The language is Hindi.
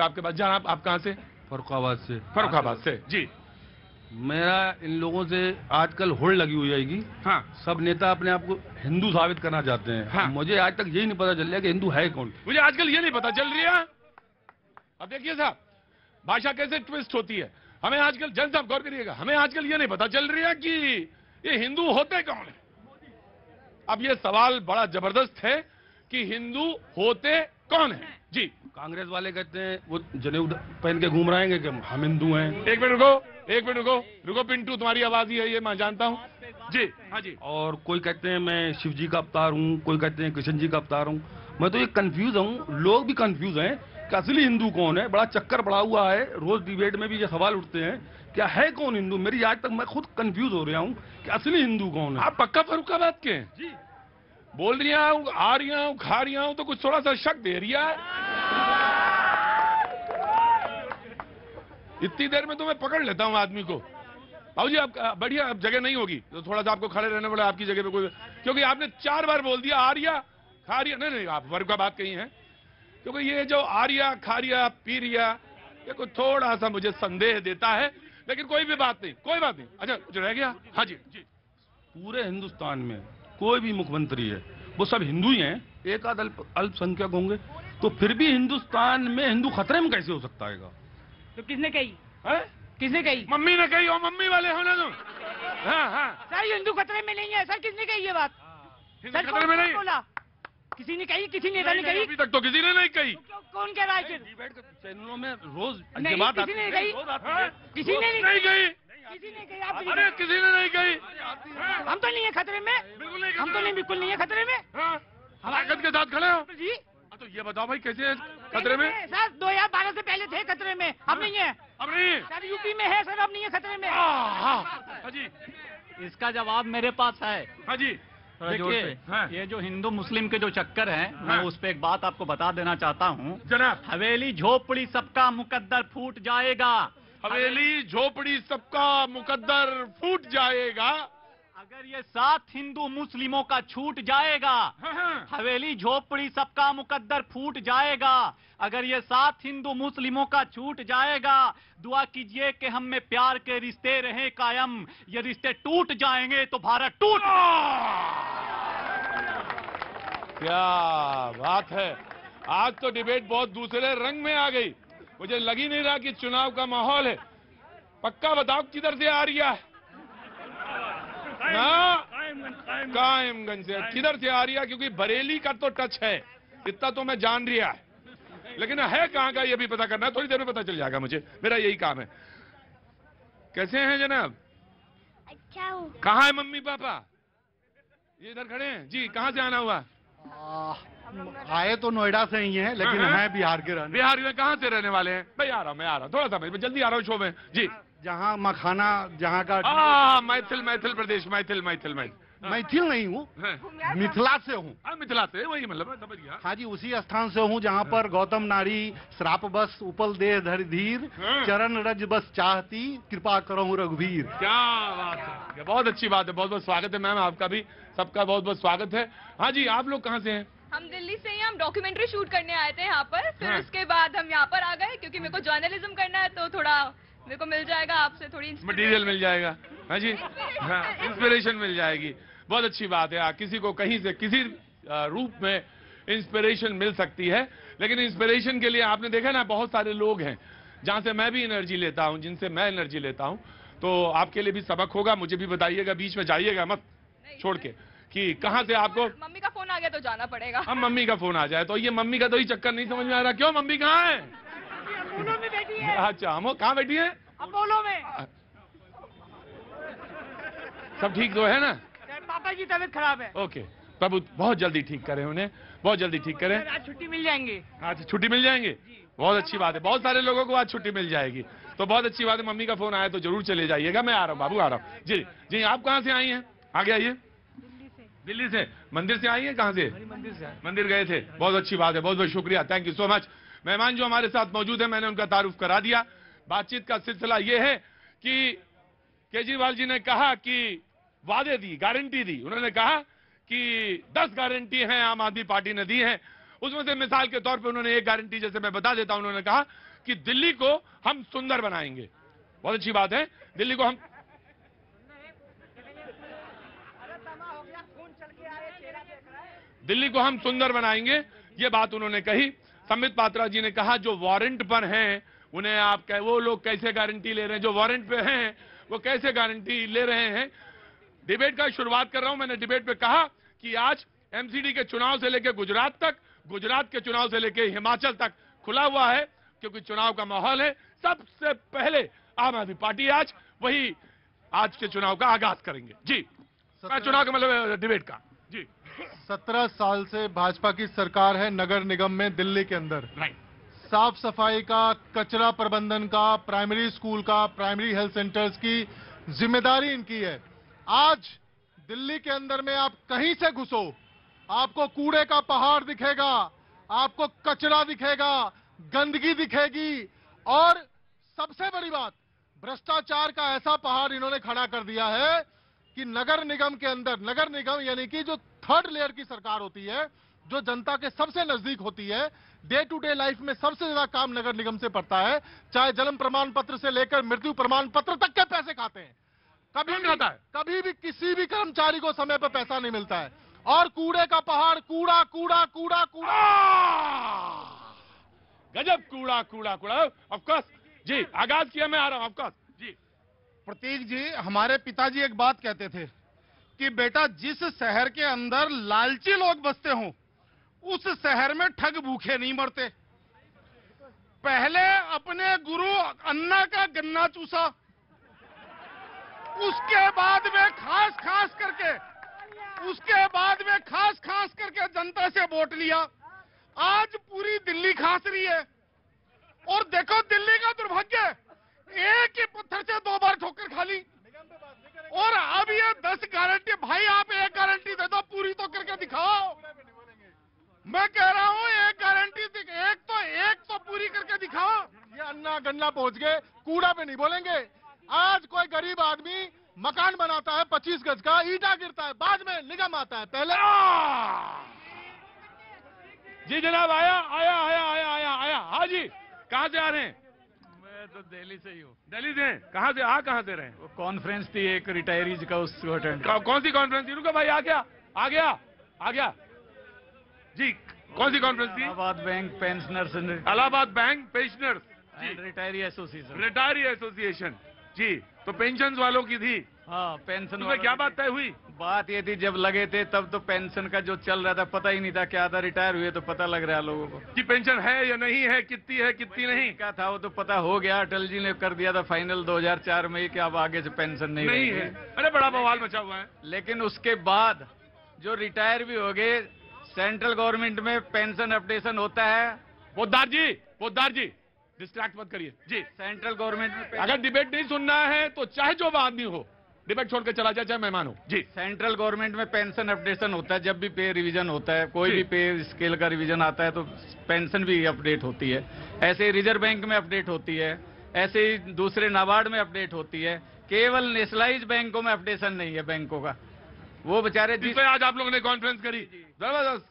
आपके पास। जहाँ आप, आप कहाँ से? फरुखाबाद से। फरुखाबाद से जी। मेरा इन लोगों से आजकल होड़ लगी हुई जाएगी हाँ। सब नेता अपने आप को हिंदू साबित करना चाहते हैं। हाँ। मुझे आज तक यही नहीं पता चल रहा कि हिंदू है कौन। मुझे आजकल ये नहीं पता चल रही है अब देखिए साहब भाषा कैसे ट्विस्ट होती है? हमें आजकल जन साहब गौर करिएगा हमें आजकल ये नहीं पता चल रही है कि ये हिंदू होते कौन है? अब ये सवाल बड़ा ज़बरदस्त है कि हिंदू होते कौन है? जी। कांग्रेस वाले कहते हैं वो जनेऊ पहन के घूम रहे हैं कि हम हिंदू हैं। एक मिनट रुको एक मिनट रुको रुको पिंटू तुम्हारी आवाज़ ही है ये मैं जानता हूँ। जी हाँ जी। और कोई कहते हैं मैं शिव जी का अवतार हूँ कोई कहते हैं कृष्ण जी का अवतार हूँ। मैं तो ये कंफ्यूज हूँ लोग भी कंफ्यूज हैं कि असली हिंदू कौन है। बड़ा चक्कर पड़ा हुआ है रोज डिबेट में भी ये सवाल उठते हैं क्या है कौन हिंदू? मेरी आज तक मैं खुद कंफ्यूज हो रहा हूँ कि असली हिंदू कौन है। आप पक्का फरुखाबाद के हैं जी। बोल रही हूँ आ रही हूँ खा रही हूँ तो कुछ थोड़ा सा शक दे रही है। इतनी देर में तो मैं पकड़ लेता हूँ आदमी को। बाबू जी, आप बढ़िया, अब जगह नहीं होगी। तो थोड़ा सा आपको खड़े रहने पड़ा आपकी जगह पे कोई क्योंकि आपने चार बार बोल दिया, आर्या, खारिया नहीं नहीं, आप वर्ग का बात कही है। क्योंकि ये जो आर्या, खारिया, पीरिया, ये कोई थोड़ा सा मुझे संदेह देता है, लेकिन कोई भी बात नहीं, कोई बात नहीं। अच्छा कुछ रह गया? हाँ जी। जी। पूरे हिंदुस्तान में कोई भी मुख्यमंत्री है, वो सब हिंदू ही हैं, एक आध अल्प अल्पसंख्यक होंगे तो फिर भी हिंदुस्तान में हिंदू खतरे में कैसे हो सकता है? तो किसने कही? है? किसने कही? मम्मी ने कही और मम्मी वाले हो ना तुम? हाँ हाँ। सर हिंदू खतरे में नहीं है। सर किसने कही ये बात? सर खतरे में नहीं? बोला? किसी ने कही? किसी नेता ने कही? अभी तक तो किसी ने नहीं कही। तो कौन कह रहा है फिर? चैनलों में रोज नहीं, किसी ने कही। हाँ? है। किसी ने नहीं कही। किसी ने कही आप अरे किसी ने नहीं कही। हम तो नहीं है खतरे में। बिल्कुल नहीं हम तो नहीं बिल्कुल नहीं है खतरे में। हम ताकत के साथ खड़े हो। जी। हाँ, तो ये बताओ भाई कैसे है खतरे में? सर दो हज़ार बारह से पहले थे खतरे में। अब नहीं है। अब नहीं सर यूपी में है सर अब नहीं है खतरे में। हाँ हाँ हाँ जी इसका जवाब मेरे पास है। हाँ जी देखिए, हाँ। ये जो हिंदू मुस्लिम के जो चक्कर हैं मैं हाँ। उस पर एक बात आपको बता देना चाहता हूँ। जनाब। हवेली झोपड़ी सबका मुकद्दर फूट जाएगा। हवेली झोपड़ी सबका मुकद्दर फूट जाएगा। अगर ये सात हिंदू मुस्लिमों का छूट जाएगा हाँ, हाँ। हवेली झोपड़ी सबका मुकद्दर फूट जाएगा। अगर ये सात हिंदू मुस्लिमों का छूट जाएगा दुआ कीजिए कि हम में प्यार के रिश्ते रहे कायम। ये रिश्ते टूट जाएँगे तो भारत टूट। क्या बात है। आज तो डिबेट बहुत दूसरे रंग में आ गई। मुझे लग ही नहीं रहा कि चुनाव का माहौल है। पक्का बताओ किधर से आ रही है? ना। कायमगंज से। किधर से आ रही है? क्योंकि बरेली का तो टच है। इतना तो मैं जान रिया है। लेकिन है कहाँ का ये भी पता करना। है थोड़ी देर में पता चल जाएगा मुझे। मेरा यही काम है। कैसे हैं जनाब? अच्छा हूँ। कहाँ है मम्मी पापा? ये इधर खड़े हैं। जी कहाँ से आना हुआ? आ, आए तो नोएडा से ही हैं लेकिन हाँ, हाँ। हैं बिहार के रहने। बिहार में कहाँ से रहने वाले हैं? मैं आ रहा हूँ मैं आ रहा हूँ। थोड़ा सा मैं जल्दी आ रहा हूँ शो में। जी। जहाँ मखाना जहाँ का आ मैथिल मैथिल प्रदेश मैथिल मैथिल मैथिल। मैथिल नहीं हूँ। हाँ, मिथिला से हूँ। हाँ, मिथिला से वही मतलब समझ गया। हाँ जी उसी स्थान से हूँ जहाँ पर गौतम नारी श्राप बस उपल देह धर धीर हाँ। चरण रज बस चाहती कृपा करो रघुवीर। क्या बात है। बहुत अच्छी बात है बहुत बहुत स्वागत है मैम आपका भी सबका बहुत बहुत स्वागत है। हाँ जी आप लोग कहाँ से हैं? हम दिल्ली से ही हम डॉक्यूमेंट्री शूट करने आए थे यहाँ पर फिर हाँ। उसके बाद हम यहाँ पर आ गए क्योंकि मेरे को जर्नलिज्म करना है तो थोड़ा मेरे को मिल जाएगा आपसे थोड़ी। मटेरियल मिल जाएगा। हाँ जी? हाँ इंस्पिरेशन मिल जाएगी। बहुत अच्छी बात है। हाँ, किसी को कहीं से किसी रूप में इंस्पिरेशन मिल सकती है। लेकिन इंस्पिरेशन के लिए आपने देखा ना बहुत सारे लोग हैं जहाँ से मैं भी एनर्जी लेता हूँ जिनसे मैं एनर्जी लेता हूँ। तो आपके लिए भी सबक होगा। मुझे भी बताइएगा बीच में जाइएगा मत छोड़ के कि कहाँ से आपको मम्मी का फ़ोन आ गया तो जाना पड़ेगा। हम मम्मी का फ़ोन आ जाए तो ये मम्मी का तो ही चक्कर नहीं समझ में आ रहा। क्यों मम्मी कहाँ है? अपोलो में बैठी है। अच्छा हम कहाँ बैठी है? अपोलो में। सब ठीक तो है ना? पापा की तबीयत खराब है। ओके प्रभु बहुत जल्दी ठीक करें उन्हें बहुत जल्दी ठीक करें। आज छुट्टी मिल जाएँगे। आज छुट्टी मिल जाएँगे? बहुत अच्छी बात है। बहुत सारे लोगों को आज छुट्टी मिल जाएगी। तो बहुत अच्छी बात है मम्मी का फ़ोन आया तो ज़रूर चले जाइएगा। मैं आ रहा हूँ बाबू आ रहा हूँ। जी जी आप कहाँ से आई हैं? आगे आइए। दिल्ली से। मंदिर से आई है? कहाँ से? मंदिर से। मंदिर गए थे। बहुत अच्छी बात है बहुत बहुत शुक्रिया। थैंक यू सो मच मेहमान जो हमारे साथ मौजूद है, मैंने उनका तारुफ करा दिया। बातचीत का सिलसिला यह है कि केजरीवाल जी ने कहा कि वादे दी, गारंटी दी। उन्होंने कहा कि 10 गारंटी हैं, आम आदमी पार्टी ने दी है। उसमें से मिसाल के तौर पे उन्होंने एक गारंटी, जैसे मैं बता देता हूँ, उन्होंने कहा कि दिल्ली को हम सुंदर बनाएँगे। बहुत अच्छी बात है, दिल्ली को हम दिल्ली को हम सुंदर बनाएँगे, ये बात उन्होंने कही। संबित पात्रा जी ने कहा जो वारंट पर हैं उन्हें आप कह, वो लोग कैसे गारंटी ले रहे हैं? जो वारंट पे हैं वो कैसे गारंटी ले रहे हैं? डिबेट का शुरुआत कर रहा हूँ मैंने डिबेट पे कहा कि आज एमसीडी के चुनाव से लेकर गुजरात तक गुजरात के चुनाव से लेकर हिमाचल तक खुला हुआ है क्योंकि चुनाव का माहौल है। सबसे पहले आम आदमी पार्टी आज वही आज के चुनाव का आगाज़ करेंगे। जी मैं चुनाव का मतलब डिबेट का। सत्रह साल से भाजपा की सरकार है नगर निगम में दिल्ली के अंदर। राइट साफ़ सफ़ाई का कचरा प्रबंधन का प्राइमरी स्कूल का प्राइमरी हेल्थ सेंटर्स की ज़िम्मेदारी इनकी है। आज दिल्ली के अंदर में आप कहीं से घुसो आपको कूड़े का पहाड़ दिखेगा आपको कचरा दिखेगा गंदगी दिखेगी। और सबसे बड़ी बात भ्रष्टाचार का ऐसा पहाड़ इन्होंने खड़ा कर दिया है कि नगर निगम के अंदर नगर निगम यानी कि जो थर्ड लेयर की सरकार होती है, जो जनता के सबसे नज़दीक होती है डे टू डे लाइफ में सबसे ज़्यादा काम नगर निगम से पड़ता है, चाहे जन्म प्रमाण पत्र से लेकर मृत्यु प्रमाण पत्र तक के पैसे खाते हैं। कभी भी खाता है? कभी भी किसी भी कर्मचारी को समय पर पैसा नहीं मिलता है। और कूड़े का पहाड़, कूड़ा कूड़ा कूड़ा कूड़ा! गजब, कूड़ा कूड़ा कूड़ा। ऑफकोर्स जी, आगाज़ किया मैं आ रहा हूँ ऑफकोर्स जी। प्रतीक जी, हमारे पिताजी एक बात कहते थे। कि बेटा जिस शहर के अंदर लालची लोग बसते हों, उस शहर में ठग भूखे नहीं मरते। पहले अपने गुरु अन्ना का गन्ना चूसा। उसके बाद में खास खास करके, उसके बाद में खास खास करके जनता से वोट लिया। आज पूरी दिल्ली खास रही है। और देखो दिल्ली का दुर्भाग्य, एक ही पत्थर से दो बार ठोकर खा ली और अब ये दस गारंटी भाई आप एक गारंटी दे दो पूरी तो करके दिखाओ मैं कह रहा हूँ एक गारंटी दिख- एक तो एक तो पूरी करके दिखाओ ये अन्ना गन्ना पहुँच गए कूड़ा पे नहीं बोलेंगे। आज कोई गरीब आदमी मकान बनाता है पच्चीस गज का ईटा गिरता है बाद में निगम आता है पहले जी जनाब आया आया आया आया आया आया। हाँ जी कहाँ से आ रहे हैं? मैं तो दिल्ली से ही हूँ। दिल्ली से कहाँ से आ कहाँ से रहे हैं? वो कॉन्फ्रेंस थी एक रिटायरीज का उसको अटेंड कौ- कौन सी कॉन्फ्रेंस थी? रुको भाई आ गया आ गया आ गया। जी कौन सी कॉन्फ्रेंस थी? Allahabad bank pensioners Allahabad bank pensioners retiree association retiree association जी तो पेंशन वालों की थी। हाँ पेंशन उसमें क्या बात तय हुई? बात ये थी जब लगे थे तब तो पेंशन का जो चल रहा था पता ही नहीं था क्या था रिटायर हुए तो पता लग रहा है लोगों को। कि पेंशन है या नहीं है कितनी है कितनी नहीं? क्या था वो तो पता हो गया अटल जी ने कर दिया था फाइनल 2004 में कि अब आगे से पेंशन नहीं नहीं है। अरे बड़ा बवाल मचा हुआ है। लेकिन उसके बाद जो रिटायर भी हो गए सेंट्रल गवर्नमेंट में पेंशन अपडेशन होता है। पोदार जी पोदार जी डिस्ट्रैक्ट मत करिए। जी। सेंट्रल गवर्नमेंट में अगर डिबेट नहीं सुनना है तो चाहे जो आदमी हो डिबेट छोड़ के चला जाए चाहे मेहमान हो। जी। सेंट्रल गवर्नमेंट में पेंशन अपडेशन होता है जब भी पे रिवीजन होता है कोई भी पे स्केल का रिवीजन आता है तो पेंशन भी अपडेट होती है। ऐसे ही रिज़र्व बैंक में अपडेट होती है ऐसे ही दूसरे नाबार्ड में अपडेट होती है। केवल नेशनलाइज बैंकों में अपडेशन नहीं है बैंकों का। वो बेचारे जिस जिस पे आज आप लोगों ने कॉन्फ्रेंस करी। ज़बरदस्त।